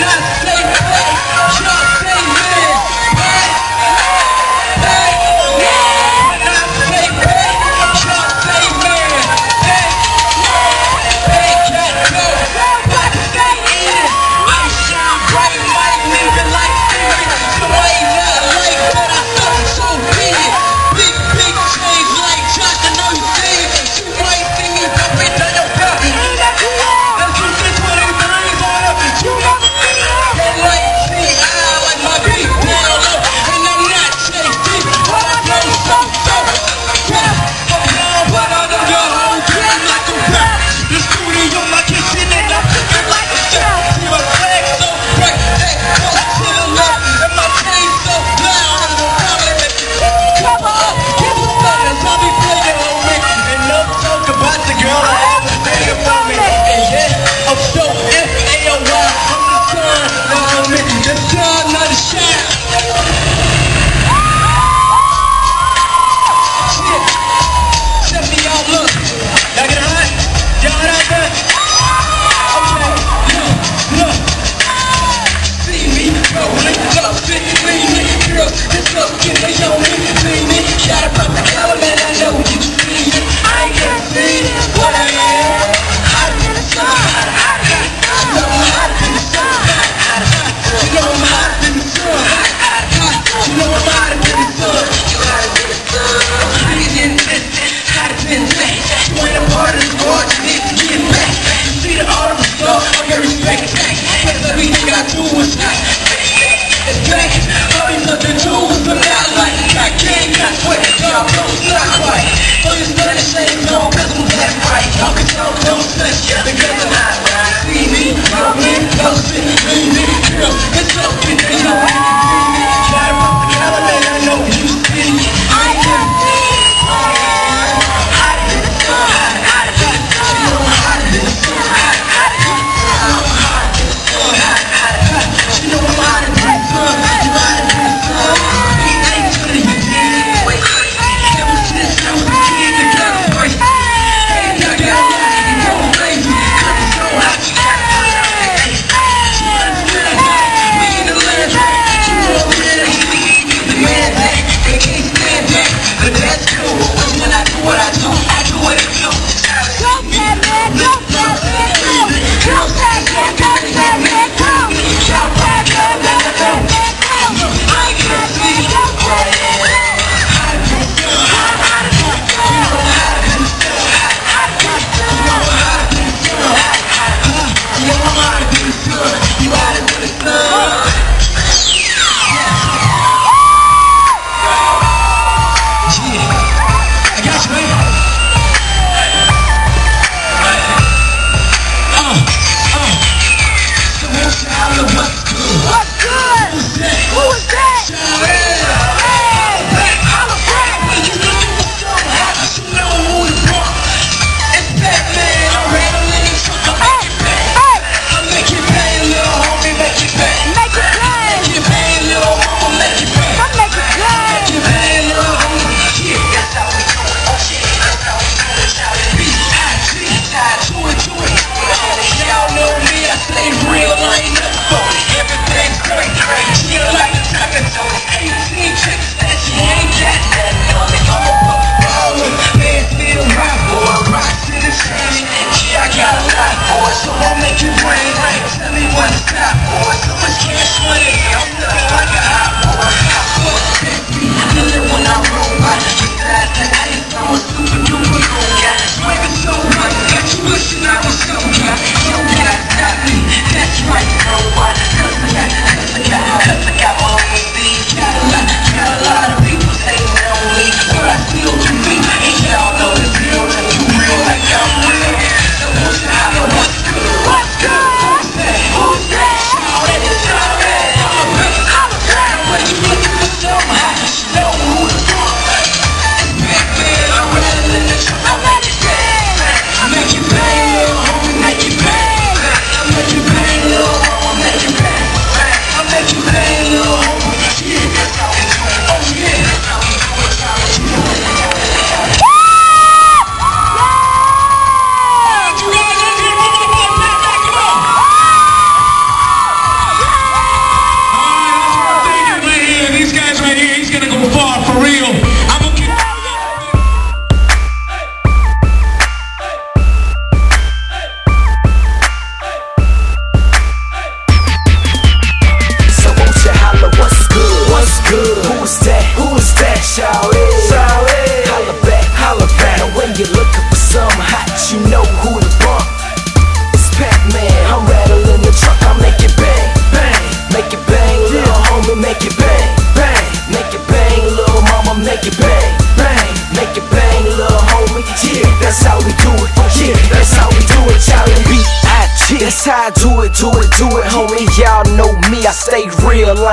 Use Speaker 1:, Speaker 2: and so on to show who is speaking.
Speaker 1: not real.
Speaker 2: tied to it, do it, do it, homie. Y'all know me, I stay real. Like